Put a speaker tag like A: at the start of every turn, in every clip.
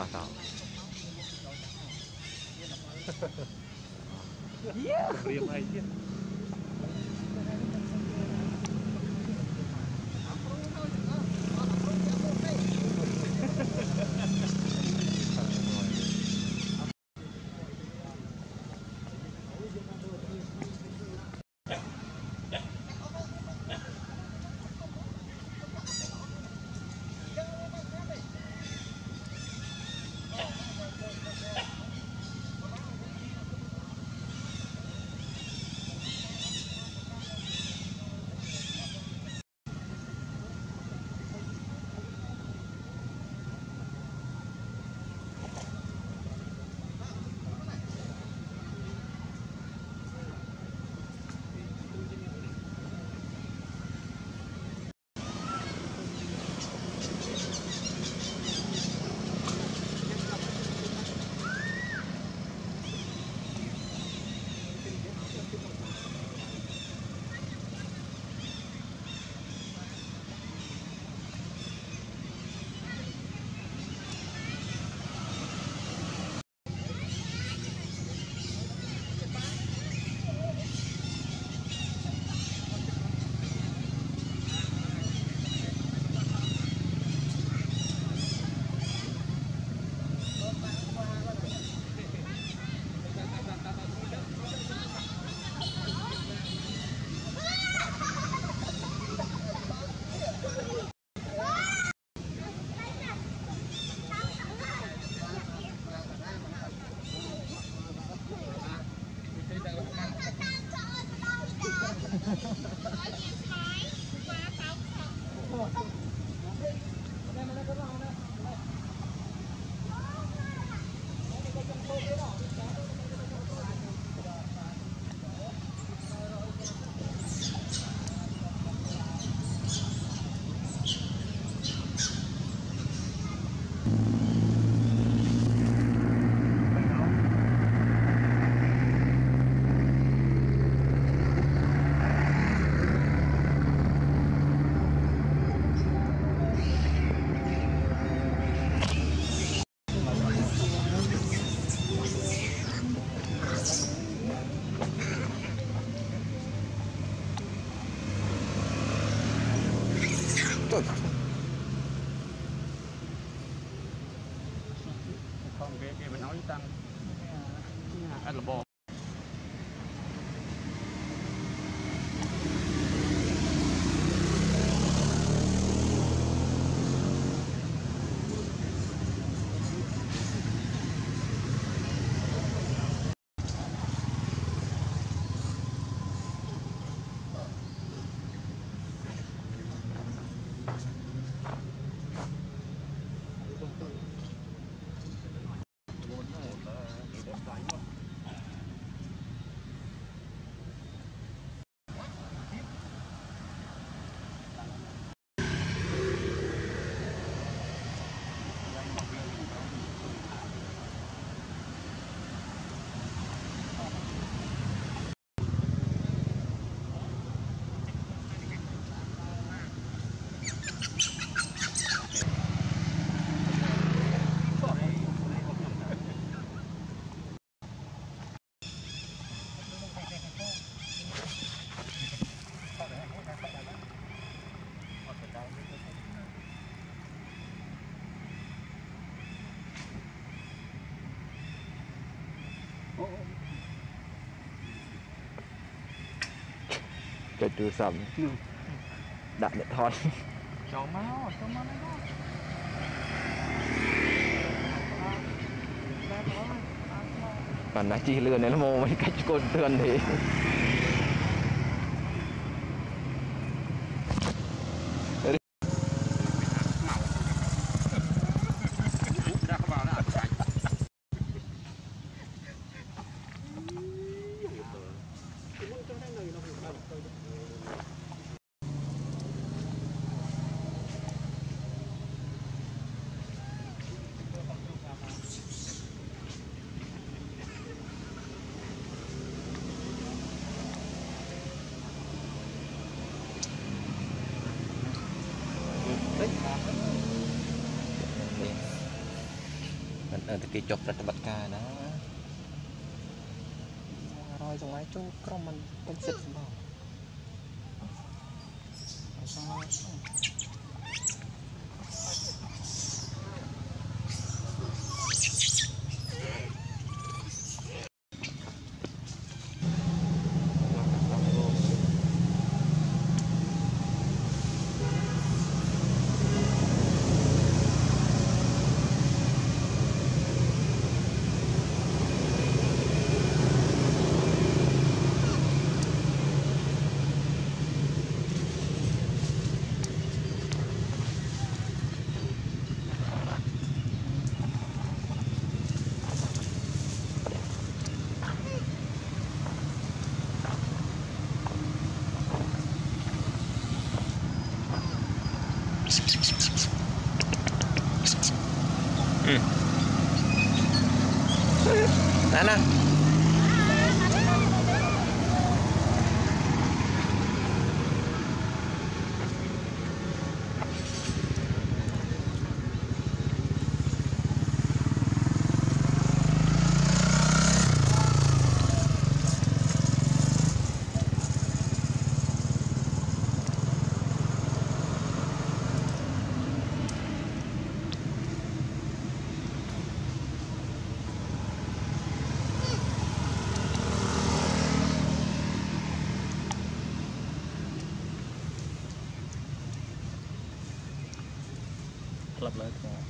A: តោះតោះយេរៀបហើយទៀត គេគេមិនអោយតាំងអត់លប
B: ចុចទូរស័ព្ទដាក់អ្នកថត
A: ចូលមកចូលមកនេះ
B: បានណាជីលឿននេះមកមិនកាច់កូនទឿនទេ នអើតែគេចុះប្រតិបត្តិការណារយ
C: ចង្វាយចូលក្រុមมันពេញសិទ្ធិសម្បោអញ្ចឹ ង
B: ណាណា
C: ក្លឹបលើថ្ម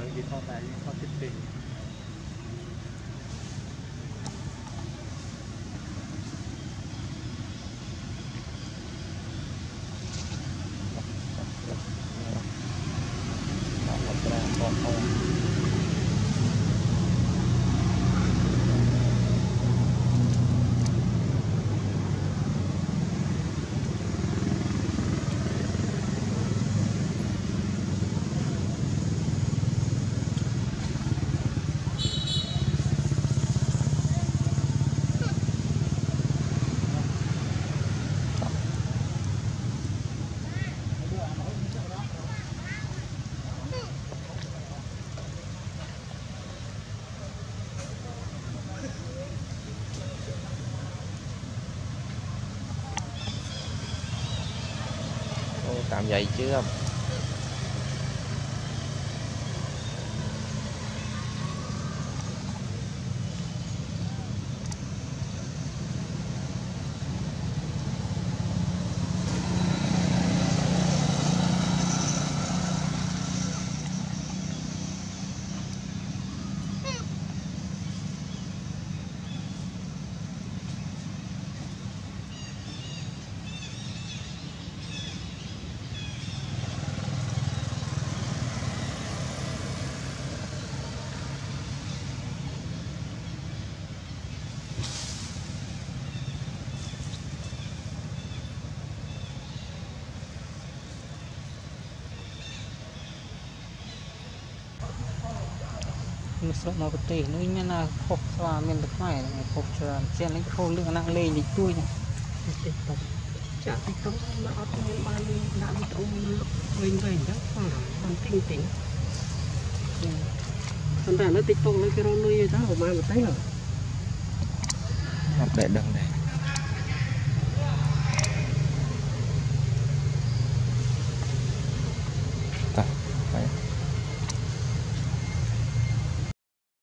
D: ទូទៅនិយាយថតតែ
B: tạm vậy chứ không?
C: មិនស្រុកមកប្រទេសនេះមានណាខុសស្វាមានតែខ្មែរខុសច្រើនជានេះខុសរឿងអាណាលេងនេះទួយណា
E: តិចតុកចាតិចតុកមកអត់មានបានដាក់វីដេអូវិញវិញអញ្ចឹងបានទិញទិញប៉ុន្តែនៅតិចតុកនៅគេរកលុយទៅប្រហែលប្រទេស
B: អត់ដែលដឹងដែរ